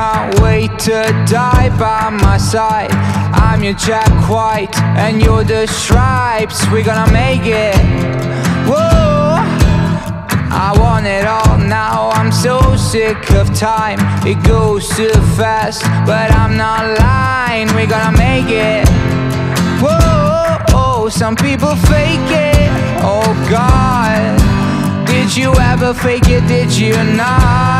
can't wait to die by my side. I'm your Jack White and you're the stripes. We're gonna make it. Whoa, I want it all now. I'm so sick of time. It goes too fast, but I'm not lying. We're gonna make it. Whoa, oh, some people fake it. Oh God, did you ever fake it? Did you not?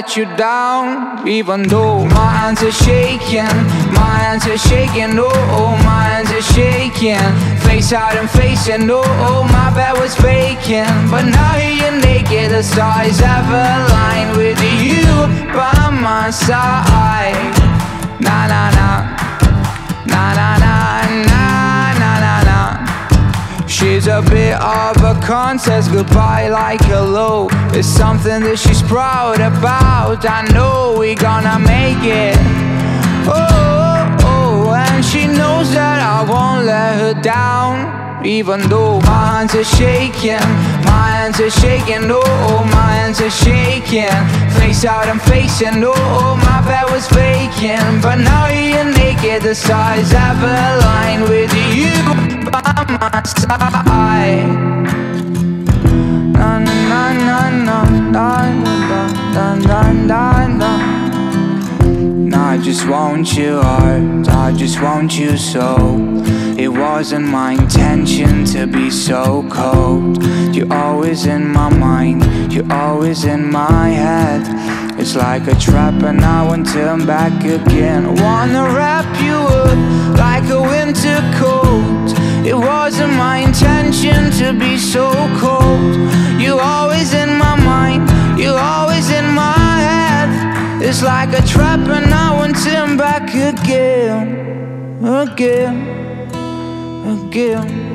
Let you down. Even though my hands are shaking, my hands are shaking. Oh, oh my hands are shaking. Face out and facing. Oh, oh my bed was vacant, but now you're naked. The stars have aligned with you by my side. She's a bit of a con, says goodbye like hello. It's something that she's proud about. I know we gonna make it. Oh, oh, oh, and she knows that I won't let her down. Even though my hands are shaking, my hands are shaking, oh, my hands are shaking. Face out, I'm facing, oh, my bed was vacant. But now you're naked, the stars have aligned with you by my side. Na na na na na na na na na na. I just want you hard, I just want you so. It wasn't my intention to be so cold. You're always in my mind, you're always in my head. It's like a trap, and I won't turn back again. I wanna wrap you up like a winter coat. It's like a trap, and I won't turn back again, again, again.